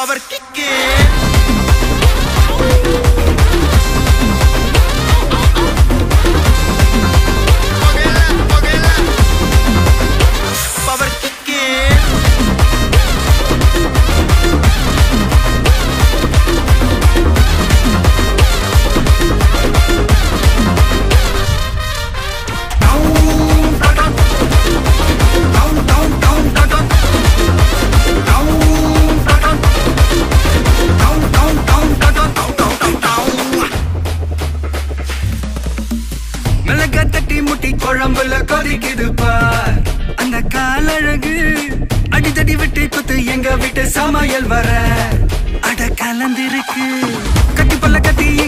Power kick மிளக தட்டி முட்டி குழம்புல கொதிக்குது பார். அந்த காலழகு அடித்தடி விட்டு குத்து எங்க வீட்டு சமையல் வர. அட கலந்திருக்கு. கட்டி பல்ல கட்டி